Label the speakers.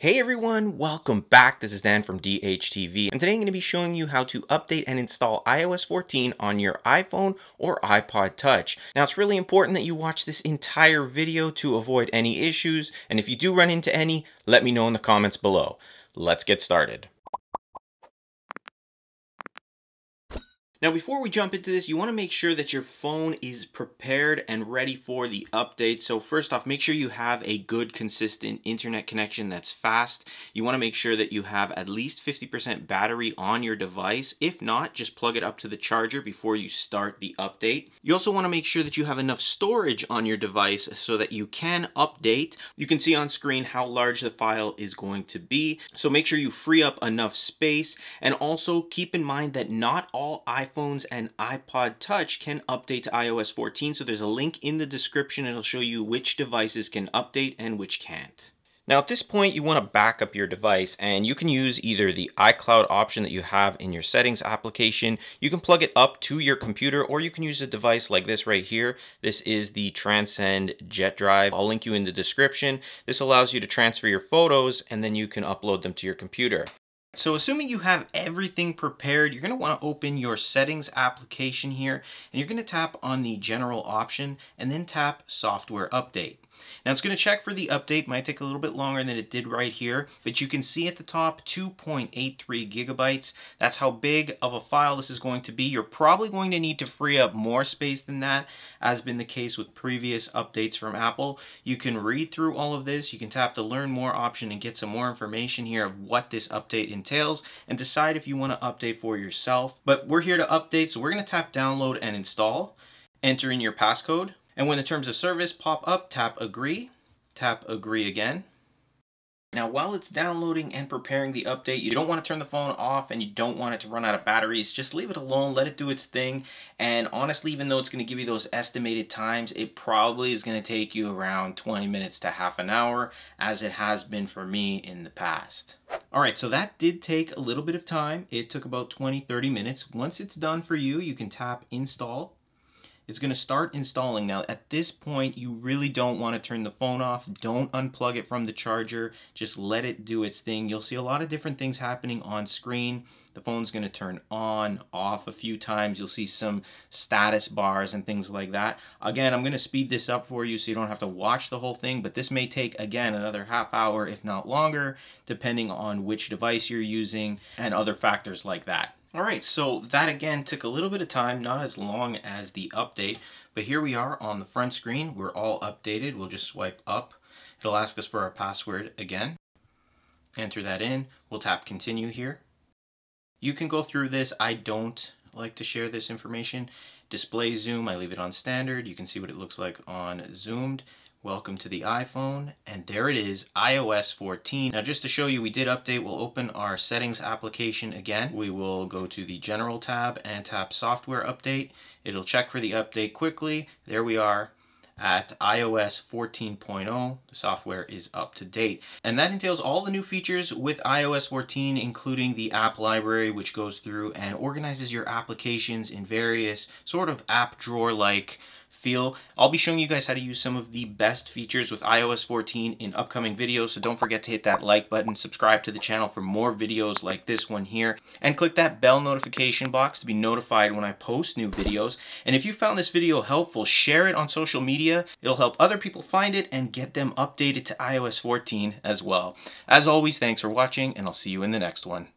Speaker 1: Hey everyone, welcome back. This is Dan from DHTV, and today I'm going to be showing you how to update and install iOS 14 on your iPhone or iPod Touch. Now it's really important that you watch this entire video to avoid any issues, and if you do run into any, let me know in the comments below. Let's get started. Now before we jump into this, you want to make sure that your phone is prepared and ready for the update. So first off, make sure you have a good consistent internet connection that's fast. You want to make sure that you have at least 50% battery on your device. If not, just plug it up to the charger before you start the update. You also want to make sure that you have enough storage on your device so that you can update. You can see on screen how large the file is going to be. So make sure you free up enough space and also keep in mind that not all iPhones iPhones and iPod Touch can update to iOS 14. So there's a link in the description. It'll show you which devices can update and which can't. Now at this point you want to back up your device and you can use either the iCloud option that you have in your settings application. You can plug it up to your computer or you can use a device like this right here. This is the Transcend Jet Drive. I'll link you in the description. This allows you to transfer your photos and then you can upload them to your computer. So assuming you have everything prepared, you're going to want to open your settings application here and you're going to tap on the general option and then tap software update. Now it's going to check for the update, might take a little bit longer than it did right here, but you can see at the top 2.83 gigabytes. That's how big of a file this is going to be. You're probably going to need to free up more space than that, as been the case with previous updates from Apple. You can read through all of this, you can tap the learn more option and get some more information here of what this update entails and decide if you want to update for yourself. But we're here to update, so we're going to tap download and install, enter in your passcode, and when the terms of service pop up, tap agree, tap agree again. Now while it's downloading and preparing the update, you don't want to turn the phone off and you don't want it to run out of batteries. Just leave it alone, let it do its thing. And honestly, even though it's going to give you those estimated times, it probably is going to take you around 20 minutes to half an hour as it has been for me in the past. All right, so that did take a little bit of time. It took about 20, 30 minutes. Once it's done for you, you can tap install it's going to start installing. Now, at this point, you really don't want to turn the phone off. Don't unplug it from the charger. Just let it do its thing. You'll see a lot of different things happening on screen. The phone's going to turn on, off a few times. You'll see some status bars and things like that. Again, I'm going to speed this up for you so you don't have to watch the whole thing, but this may take, again, another half hour, if not longer, depending on which device you're using and other factors like that. All right, so that again took a little bit of time, not as long as the update, but here we are on the front screen. We're all updated. We'll just swipe up. It'll ask us for our password again. Enter that in. We'll tap continue here. You can go through this. I don't like to share this information. Display zoom, I leave it on standard. You can see what it looks like on zoomed. Welcome to the iPhone, and there it is, iOS 14. Now just to show you we did update, we'll open our settings application again. We will go to the general tab and tap software update. It'll check for the update quickly. There we are at iOS 14.0. The software is up to date. And that entails all the new features with iOS 14, including the app library, which goes through and organizes your applications in various sort of app drawer-like feel. I'll be showing you guys how to use some of the best features with iOS 14 in upcoming videos, so don't forget to hit that like button, subscribe to the channel for more videos like this one here, and click that bell notification box to be notified when I post new videos. And if you found this video helpful, share it on social media. It'll help other people find it and get them updated to iOS 14 as well. As always, thanks for watching, and I'll see you in the next one.